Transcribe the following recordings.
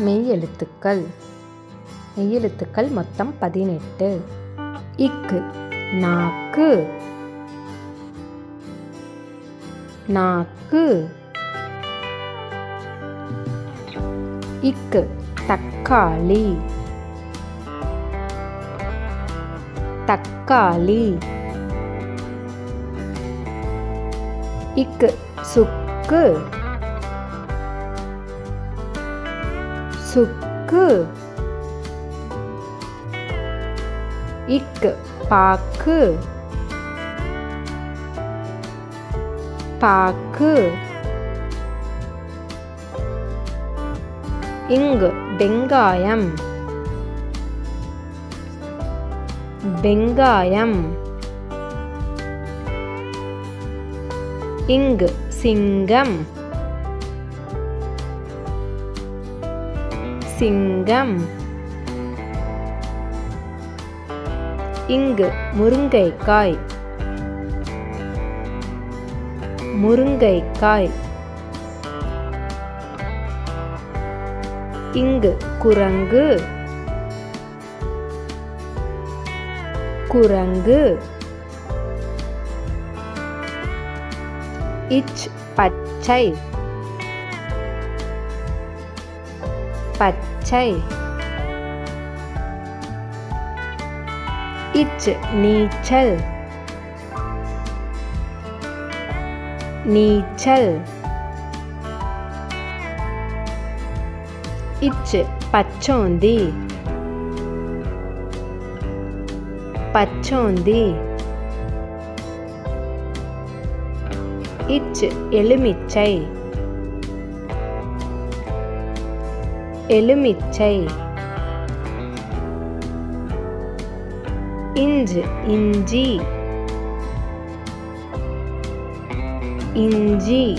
மெய்யெழுத்துக்கள். மெய்யெழுத்துக்கள் மொத்தம் பதினெட்டு. இக்கு நாக்கு. நாக்கு. இக்கு தக்காளி. தக்காளி. இக்கு சுக்கு. பாக்கு. இக்கு பாக்கு. பாக்கு. இங்கு வெங்காயம். வெங்காயம். இங்கு சிங்கம். சிங்கம். இங்கு முருங்கைக்காய். முருங்கைக்காய். இங்கு குரங்கு. குரங்கு. இச் பச்சை. பச்சை. இச் நீச்சல். நீச்சல். இச் பச்சோந்தி. பச்சோந்தி. இச் எலுமிச்சை. எலுமிச்சை. இஞ்சு இஞ்சி. இஞ்சி.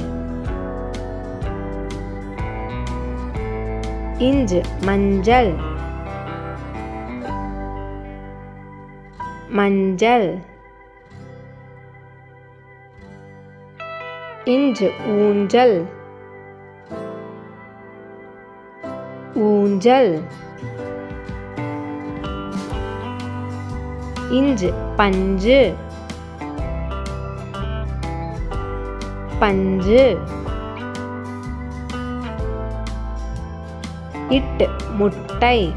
இஞ்சு மஞ்சள். மஞ்சள். இஞ்சு ஊஞ்சல். ஊஞ்சல் இஞ்சு பஞ்சு. பஞ்சு. இட்டு முட்டை.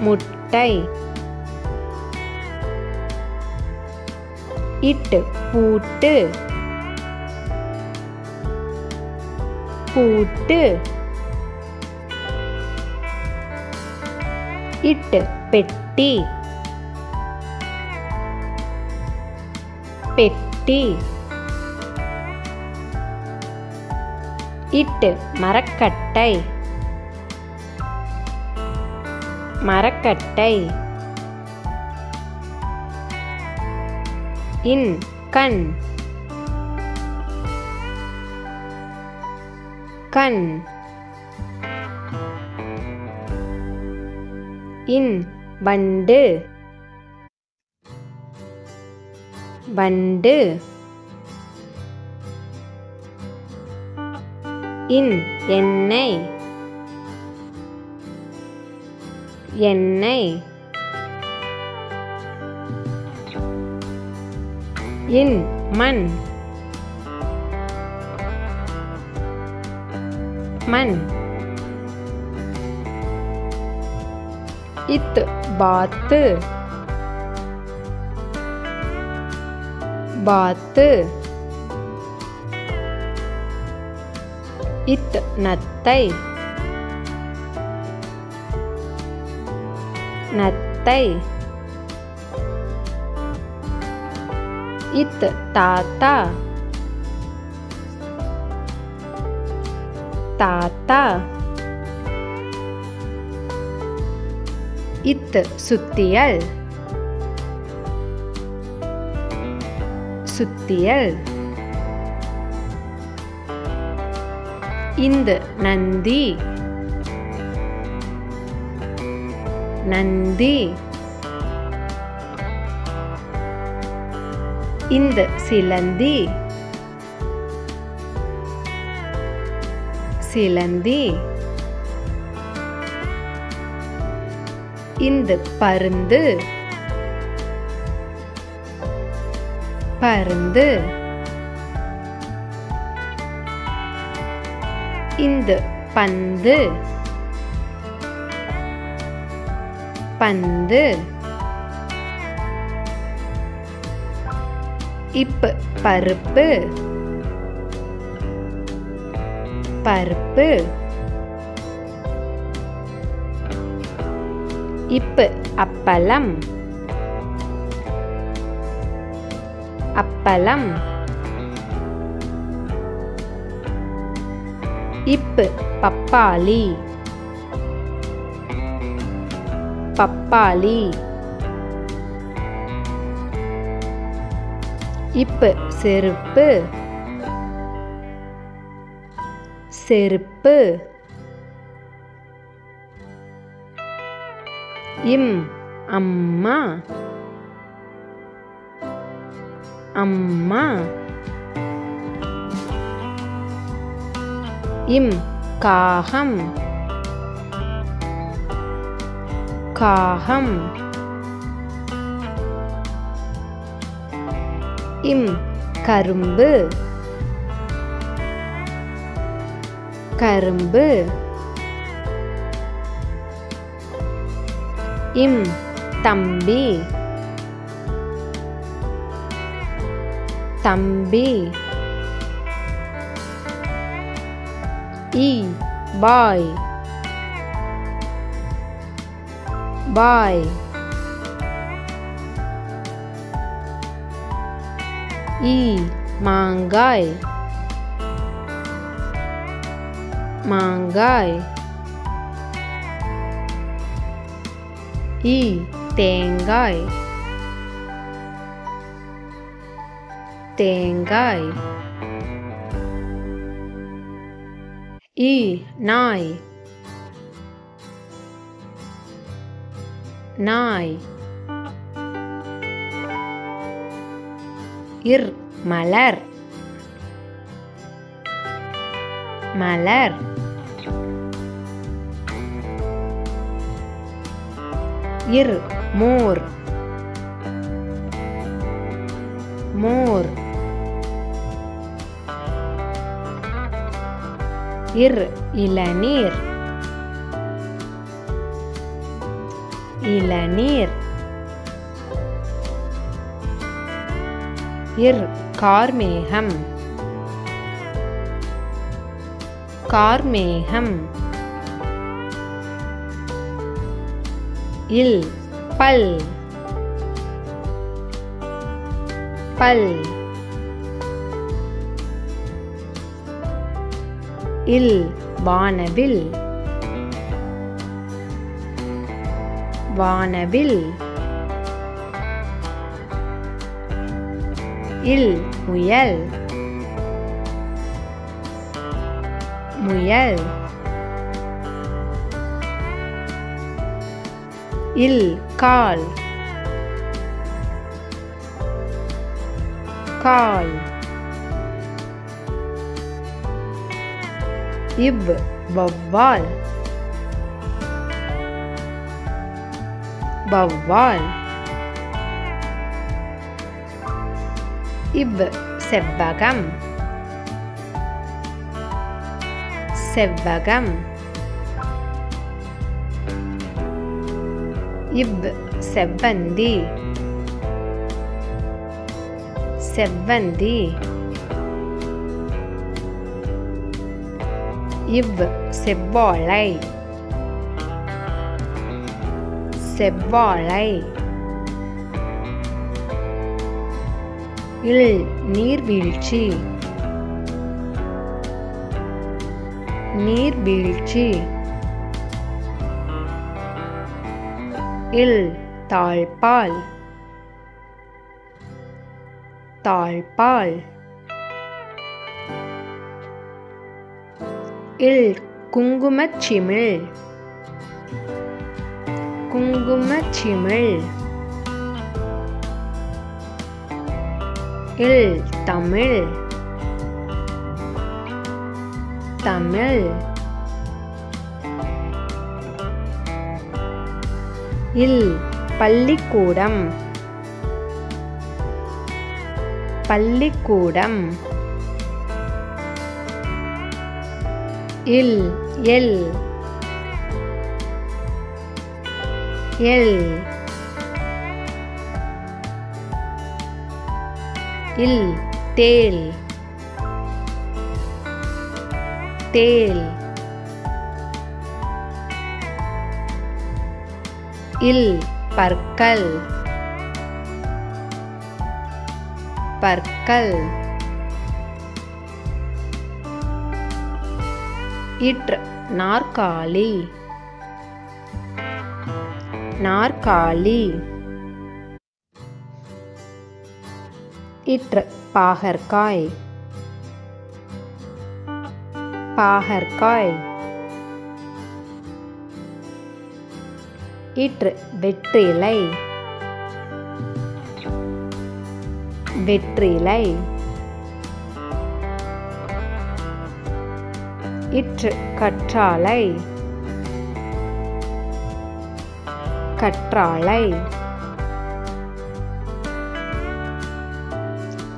முட்டை. இட்டு பூட்டு. பூட்டு இட்டு பெட்டி. பெட்டி. இட்டு மரக்கட்டை. மரக்கட்டை. இன் கண். கண். இன். வண்டு. வண்டு. இன். எண்ணெய். எண்ணெய். இன். மண். மண் இத்து பாத்து பாத்து இத் நத்தை நத்தை இத் தாத்தா தாத்தா இத்து சுத்தியல் சுத்தியல் இந்த நந்தி நந்தி இந்த சிலந்தி சிலந்தி. இந்த பருந்து. பருந்து. இந்த பந்து. பந்து. இப்பு பருப்பு. பருப்பு இப்பு அப்பளம் அப்பளம் இப்பு பப்பாளி பப்பாளி இப்பு செருப்பு செருப்பு. இம் அம்மா. அம்மா. இம் காகம். காகம். இம் கரும்பு. கரும்பு. இம் தம்பி. தம்பி. இ பாய். பாய். ஈ மாங்காய். மாங்காய் ஈ தேங்காய் தேங்காய் ஈ நாய் நாய் இர் மலர் மலர். இர் மோர். மோர். இர் இளநீர். இளநீர். இர் கார்மேகம். கார்மேகம். இல் பல். பல். இல் வானவில். வானவில். இல் முயல். முயல் இல் கால் கால் இவ் வவ்வால் வவ்வால் இவ் செவ்வகம் செவ்வகம். இவ் செவ்வந்தி. செவ்வந்தி. இவ் செவ்வாழை. செவ்வாழை. இல் நீர்வீழ்ச்சி. நீர்வீழ்ச்சி இல் தாழ்பால். தாழ்பால். இல் குங்குமச்சிமிழ் குங்குமச்சிமிழ் இல் தமிழ். தமிழ். இல் பள்ளிக்கூடம். பள்ளிக்கூடம். இல் எல். எல். இல் தேல். தேல் இல் பற்கள் பற்கள் இற்று நாற்காலி நாற்காலி இற்று பாகற்காய் பாகற்காய் இற்று வெற்றிலை வெற்றிலை இற்று கற்றாழை. கற்றாழை.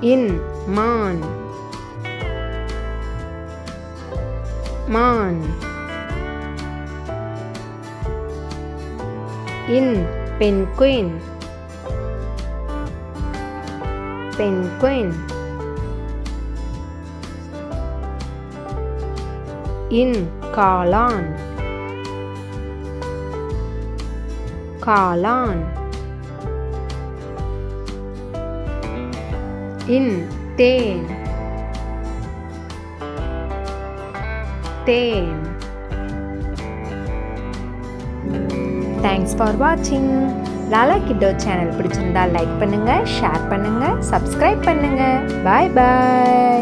இன் மான். மான் இன் பென்குயின் பென்குயின் இன் காளான் காளான் இன் தேன் தேன் தேங்க்ஸ் ஃபார் வாட்சிங் லாலா கிட்டோ சேனல் பிடிச்சிருந்தா லைக் பண்ணுங்க ஷேர் பண்ணுங்க சப்ஸ்கிரைப் பண்ணுங்க. Bye bye